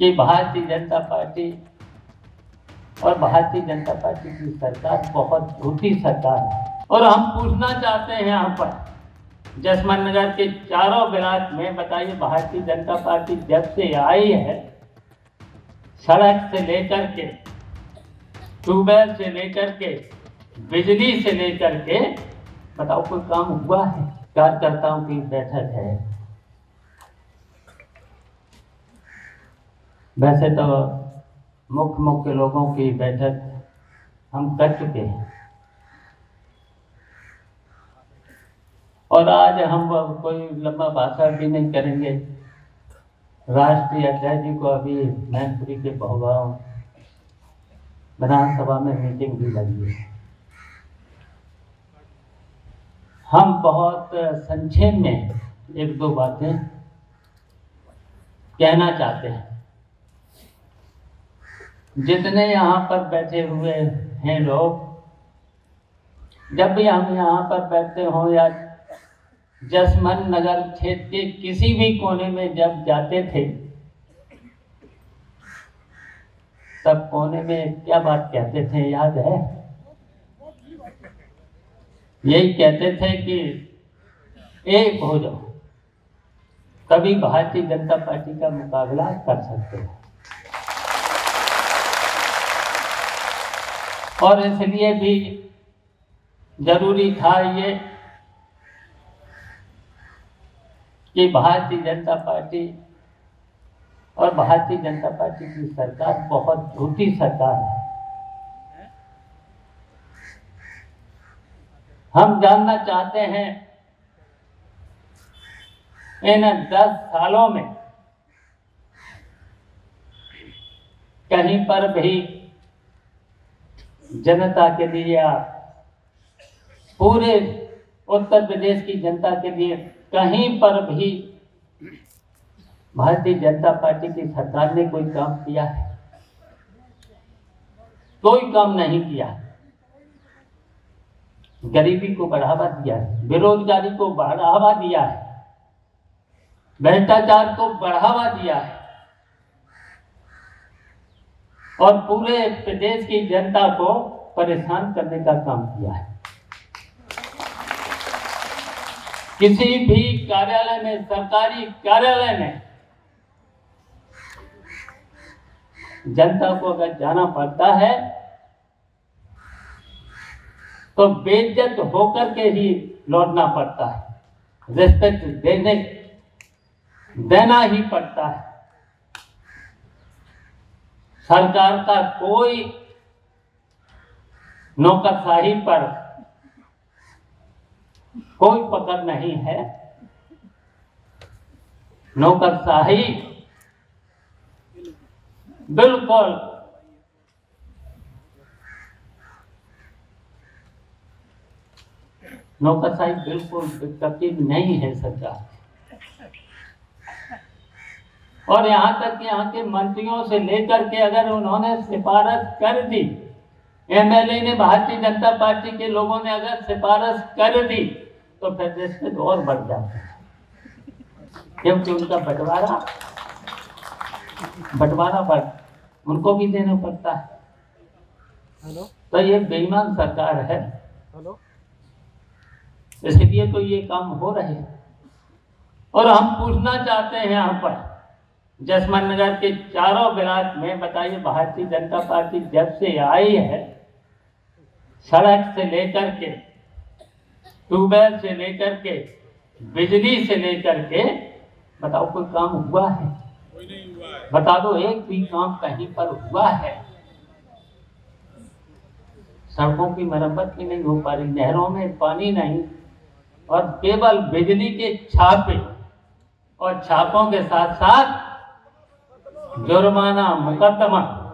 कि भारतीय जनता पार्टी और भारतीय जनता पार्टी की सरकार बहुत झूठी सरकार है। और हम पूछना चाहते हैं यहाँ पर जसमन नगर के चारों ब्लॉक में बताइए भारतीय जनता पार्टी जब से आई है, सड़क से लेकर के, ट्यूबवेल से लेकर के, बिजली से लेकर के, बताओ कोई काम हुआ है? कार्यकर्ताओं की बैठक है। वैसे तो मुख्य मुख्य लोगों की बैठक हम कर चुके हैं। और आज हम कोई लंबा भाषण भी नहीं करेंगे। राष्ट्रीय अध्यक्ष जी को अभी मैनपुरी के बहुगांव विधानसभा में मीटिंग भी लगी है। हम बहुत संक्षेप में एक दो बातें कहना चाहते हैं। जितने यहाँ पर बैठे हुए हैं लोग, जब भी हम यहाँ पर बैठते हों या जसमन नगर क्षेत्र के किसी भी कोने में जब जाते थे, तब कोने में क्या बात कहते थे याद है? यही कहते थे कि एक हो जाओ, तभी भारतीय जनता पार्टी का मुकाबला कर सकते हैं। और इसलिए भी ज़रूरी था ये कि भारतीय जनता पार्टी और भारतीय जनता पार्टी की सरकार बहुत झूठी सरकार है। हम जानना चाहते हैं, इन दस सालों में कहीं पर भी जनता के लिए या पूरे उत्तर प्रदेश की जनता के लिए, कहीं पर भी भारतीय जनता पार्टी की सरकार ने कोई काम किया है? कोई काम नहीं किया गरीबी को बढ़ावा दिया है, बेरोजगारी को बढ़ावा दिया है, भ्रष्टाचार को बढ़ावा दिया है। और पूरे प्रदेश की जनता को परेशान करने का काम किया है। किसी भी कार्यालय में, सरकारी कार्यालय में जनता को अगर जाना पड़ता है तो बेइज्जत होकर के ही लौटना पड़ता है। रिस्पेक्ट देने, देना ही पड़ता है। सरकार का कोई नौकरशाही पर कोई पकड़ नहीं है। नौकरशाही बिल्कुल नौकरशाही बिल्कुल नहीं है सरकार। और यहाँ तक कि यहाँ के मंत्रियों से लेकर के अगर उन्होंने सिफारिश कर दी एमएलए ने भारतीय जनता पार्टी के लोगों ने अगर सिफारिश कर दी तो फिर देश में और बढ़ जाता है। क्योंकि उनका बंटवारा बंटवारा बढ़ उनको भी देना पड़ता है। हेलो? तो ये बेईमान सरकार है। हेलो? इसलिए तो ये काम हो रहे हैं। और हम पूछना चाहते हैं यहाँ पर जसमन नगर के चारों ब्लॉक में बताइए भारतीय जनता पार्टी जब से आई है सड़क से लेकर के ट्यूबवेल से लेकर के बिजली से लेकर के बताओ कोई काम हुआ है? कोई नहीं हुआ है। बता दो एक भी काम कहीं पर हुआ है? सड़कों की मरम्मत भी नहीं हो पा रही नहरों में पानी नहीं और केवल बिजली के छापे और छापों के साथ साथ જોરમાના મુકદ્દમા